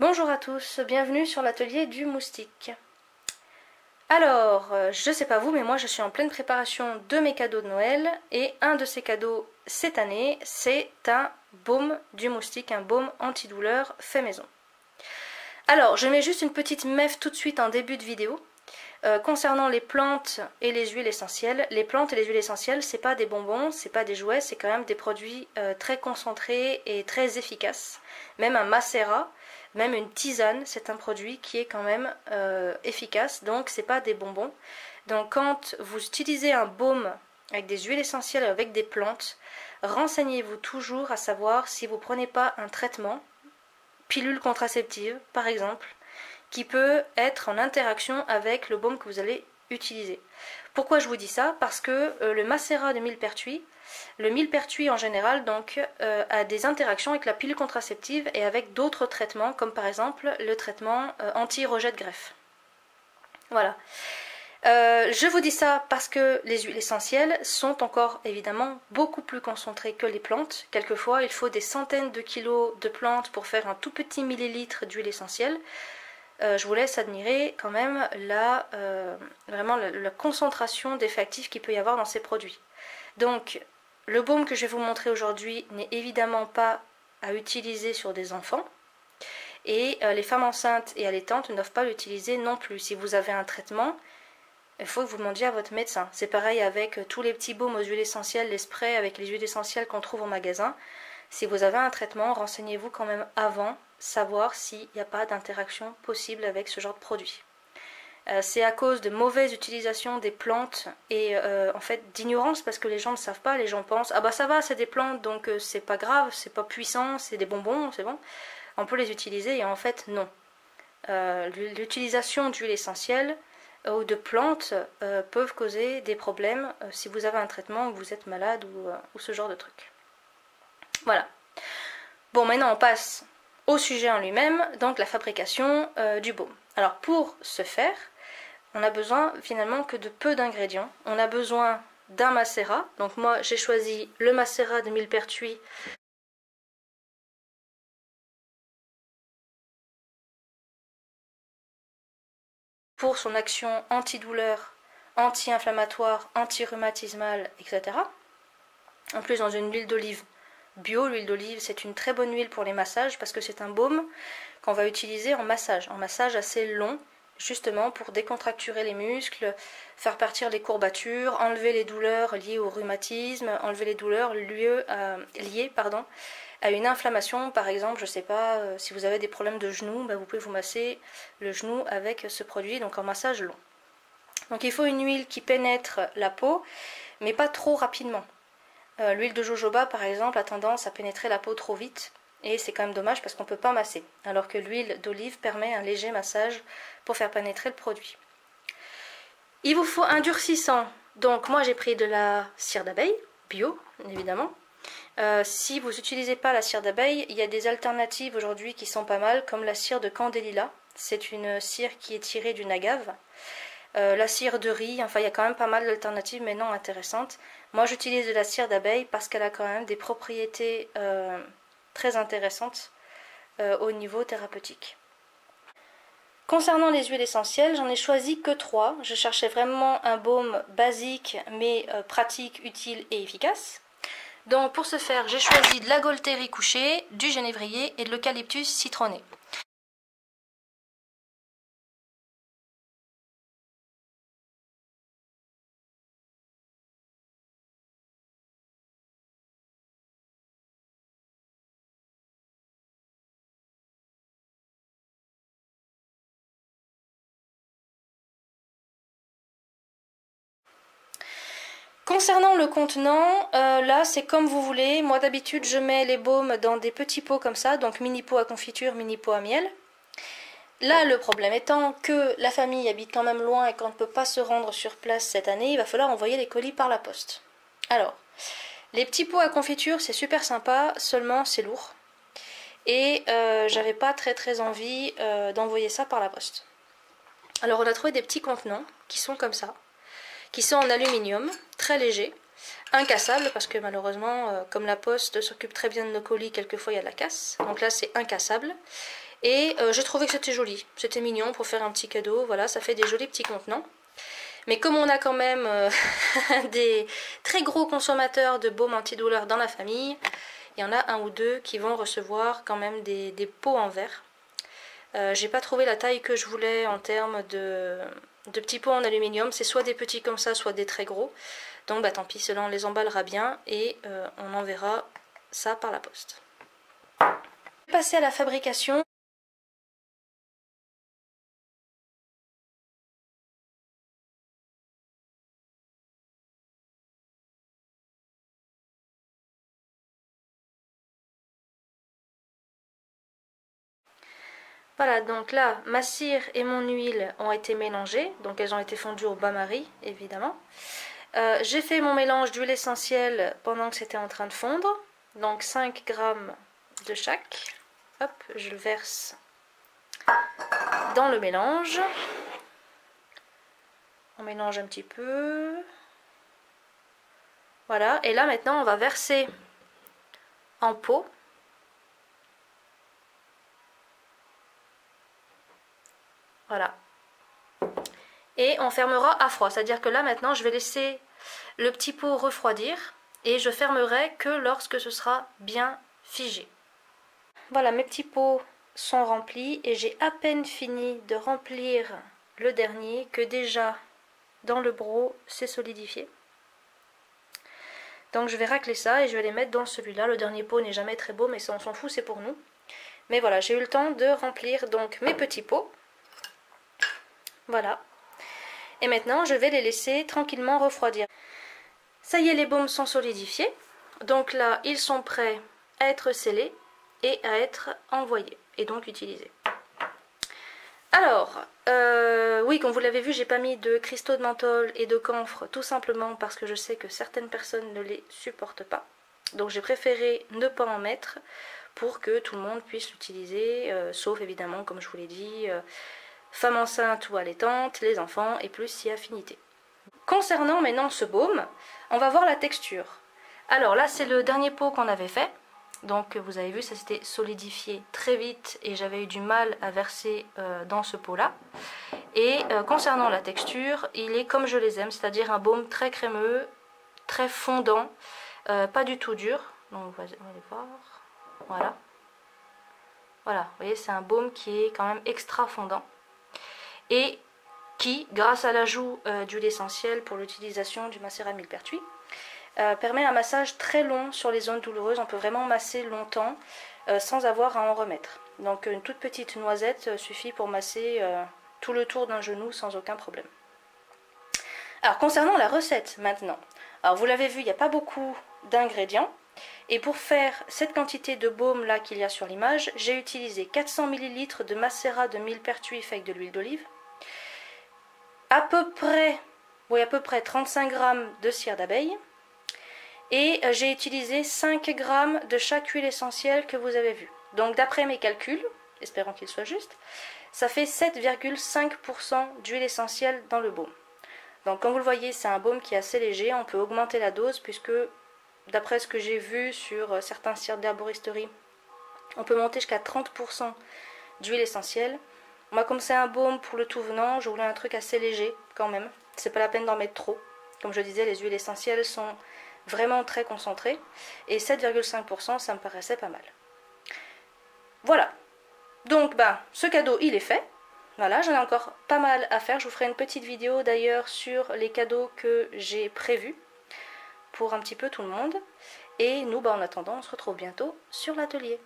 Bonjour à tous, bienvenue sur l'atelier du moustique. Alors, euh, je sais pas vous, mais moi je suis en pleine préparation de mes cadeaux de Noël et un de ces cadeaux cette année, c'est un baume du moustique, un baume antidouleur fait maison. Alors, je mets juste une petite mève tout de suite en début de vidéo. Euh, concernant les plantes et les huiles essentielles, les plantes et les huiles essentielles, c'est pas des bonbons, c'est pas des jouets, c'est quand même des produits euh, très concentrés et très efficaces. Même un macérat, même une tisane, c'est un produit qui est quand même euh, efficace, donc c'est pas des bonbons. Donc quand vous utilisez un baume avec des huiles essentielles avec des plantes, renseignez-vous toujours à savoir si vous prenez pas un traitement, pilule contraceptive par exemple, qui peut être en interaction avec le baume que vous allez utiliser. Pourquoi je vous dis ça? Parce que euh, le macérat de millepertuis, le millepertuis en général euh, a des interactions avec la pilule contraceptive et avec d'autres traitements comme par exemple le traitement euh, anti-rejet de greffe. Voilà. je vous dis ça parce que les huiles essentielles sont encore évidemment beaucoup plus concentrées que les plantes. Quelquefois, il faut des centaines de kilos de plantes pour faire un tout petit millilitre d'huile essentielle. Euh, je vous laisse admirer quand même la, euh, la, concentration d'effets actifs qu'il peut y avoir dans ces produits. Donc, le baume que je vais vous montrer aujourd'hui n'est évidemment pas à utiliser sur des enfants. Et euh, les femmes enceintes et allaitantes ne doivent pas l'utiliser non plus. Si vous avez un traitement, il faut que vous demandiez à votre médecin. C'est pareil avec tous les petits baumes aux huiles essentielles, les sprays avec les huiles essentielles qu'on trouve au magasin. Si vous avez un traitement, renseignez-vous quand même avant savoir s'il n'y a pas d'interaction possible avec ce genre de produit. Euh, c'est à cause de mauvaise utilisation des plantes et euh, en fait d'ignorance parce que les gens ne savent pas, les gens pensent ah bah ça va c'est des plantes donc euh, c'est pas grave, c'est pas puissant, c'est des bonbons, c'est bon, on peut les utiliser et en fait non. L'utilisation d'huile essentielle ou de plantes peuvent causer des problèmes si vous avez un traitement ou vous êtes malade ou, ce genre de truc. Voilà. Bon maintenant on passe au sujet en lui-même, donc la fabrication du baume. Alors pour ce faire, on a besoin finalement que de peu d'ingrédients. On a besoin d'un macérat. Donc moi j'ai choisi le macérat de millepertuis pour son action antidouleur, anti-inflammatoire, anti-rhumatismale, etc. En plus dans une huile d'olive bio, l'huile d'olive, c'est une très bonne huile pour les massages parce que c'est un baume qu'on va utiliser en massage, en massage assez long, justement pour décontracturer les muscles, faire partir les courbatures, enlever les douleurs liées au rhumatisme, enlever les douleurs liées, à, liées à une inflammation, par exemple, je ne sais pas, euh, si vous avez des problèmes de genoux, bah, vous pouvez vous masser le genou avec ce produit, donc en massage long. Donc il faut une huile qui pénètre la peau, mais pas trop rapidement. Euh, l'huile de jojoba, par exemple, a tendance à pénétrer la peau trop vite. Et c'est quand même dommage parce qu'on ne peut pas masser. Alors que l'huile d'olive permet un léger massage pour faire pénétrer le produit. Il vous faut un durcissant. Donc moi j'ai pris de la cire d'abeille, bio évidemment. Euh, si vous n'utilisez pas la cire d'abeille, il y a des alternatives aujourd'hui qui sont pas mal, comme la cire de candélila. C'est une cire qui est tirée d'une agave. Euh, la cire de riz, enfin il y a quand même pas mal d'alternatives mais non intéressantes. Moi j'utilise de la cire d'abeille parce qu'elle a quand même des propriétés euh, très intéressantes euh, au niveau thérapeutique. Concernant les huiles essentielles, j'en ai choisi que trois. Je cherchais vraiment un baume basique mais pratique, utile et efficace. Donc pour ce faire, j'ai choisi de la Golterie couchée, du genévrier et de l'eucalyptus citronné. Concernant le contenant, euh, là c'est comme vous voulez. Moi d'habitude je mets les baumes dans des petits pots comme ça, donc mini pots à confiture, mini pots à miel. Là le problème étant que la famille habite quand même loin et qu'on ne peut pas se rendre sur place cette année, il va falloir envoyer les colis par la poste. Alors, les petits pots à confiture c'est super sympa, seulement c'est lourd. Et euh, j'avais pas très très envie euh, d'envoyer ça par la poste. Alors on a trouvé des petits contenants qui sont comme ça qui sont en aluminium, très légers, incassables, parce que malheureusement, euh, comme la poste s'occupe très bien de nos colis, quelquefois il y a de la casse. Donc là, c'est incassable. Et euh, je trouvais que c'était joli, c'était mignon pour faire un petit cadeau, voilà, ça fait des jolis petits contenants. Mais comme on a quand même euh, des très gros consommateurs de baume antidouleur dans la famille, il y en a un ou deux qui vont recevoir quand même des, pots en verre. Euh, J'ai pas trouvé la taille que je voulais en termes de, petits pots en aluminium. C'est soit des petits comme ça, soit des très gros. Donc bah tant pis, cela on les emballera bien et euh, on enverra ça par la poste. Passer à la fabrication. Voilà, donc là, ma cire et mon huile ont été mélangées, donc elles ont été fondues au bain-marie, évidemment. Euh, j'ai fait mon mélange d'huile essentielle pendant que c'était en train de fondre, donc 5 grammes de chaque. Hop, je le verse dans le mélange. On mélange un petit peu. Voilà, et là maintenant on va verser en pot Voilà. Et on fermera à froid. C'est-à-dire que là maintenant je vais laisser le petit pot refroidir et je fermerai que lorsque ce sera bien figé. Voilà, mes petits pots sont remplis et j'ai à peine fini de remplir le dernier que déjà dans le bro c'est solidifié. Donc je vais racler ça et je vais les mettre dans celui-là. Le dernier pot n'est jamais très beau mais ça on s'en fout, c'est pour nous. Mais voilà, j'ai eu le temps de remplir donc mes petits pots. Voilà. Et maintenant, je vais les laisser tranquillement refroidir. Ça y est, les baumes sont solidifiés. Donc là, ils sont prêts à être scellés et à être envoyés et donc utilisés. Alors, euh, oui, comme vous l'avez vu, j'ai pas mis de cristaux de menthol et de camphre, tout simplement parce que je sais que certaines personnes ne les supportent pas. Donc j'ai préféré ne pas en mettre pour que tout le monde puisse l'utiliser, euh, sauf évidemment, comme je vous l'ai dit, euh, femme enceinte ou allaitante, les enfants et plus si affinité. Concernant maintenant ce baume, on va voir la texture. Alors là c'est le dernier pot qu'on avait fait. Donc vous avez vu ça s'était solidifié très vite et j'avais eu du mal à verser euh, dans ce pot là. Et euh, concernant la texture, il est comme je les aime, c'est-à-dire un baume très crémeux, très fondant, euh, pas du tout dur. Donc on va, aller voir. Voilà. Voilà, vous voyez c'est un baume qui est quand même extra fondant et qui, grâce à l'ajout euh, d'huile essentielle pour l'utilisation du macérat millepertuis, euh, permet un massage très long sur les zones douloureuses. On peut vraiment masser longtemps euh, sans avoir à en remettre. Donc une toute petite noisette suffit pour masser tout le tour d'un genou sans aucun problème. Alors concernant la recette maintenant, alors vous l'avez vu, il n'y a pas beaucoup d'ingrédients. Et pour faire cette quantité de baume là qu'il y a sur l'image, j'ai utilisé 400 ml de macérat de millepertuis fait avec de l'huile d'olive, à peu près, oui, à peu près 35 g de cire d'abeille. Et euh, j'ai utilisé 5 g de chaque huile essentielle que vous avez vue. Donc d'après mes calculs, espérons qu'ils soient justes, ça fait 7,5% d'huile essentielle dans le baume. Donc comme vous le voyez, c'est un baume qui est assez léger. On peut augmenter la dose puisque d'après ce que j'ai vu sur euh, certains sites d'herboristerie, on peut monter jusqu'à 30% d'huile essentielle. Moi, comme c'est un baume pour le tout venant, je voulais un truc assez léger quand même. C'est pas la peine d'en mettre trop. Comme je disais, les huiles essentielles sont vraiment très concentrées. Et 7,5%, ça me paraissait pas mal. Voilà. Donc, bah, ce cadeau, il est fait. Voilà, j'en ai encore pas mal à faire. Je vous ferai une petite vidéo d'ailleurs sur les cadeaux que j'ai prévus pour un petit peu tout le monde. Et nous, bah, en attendant, on se retrouve bientôt sur l'atelier.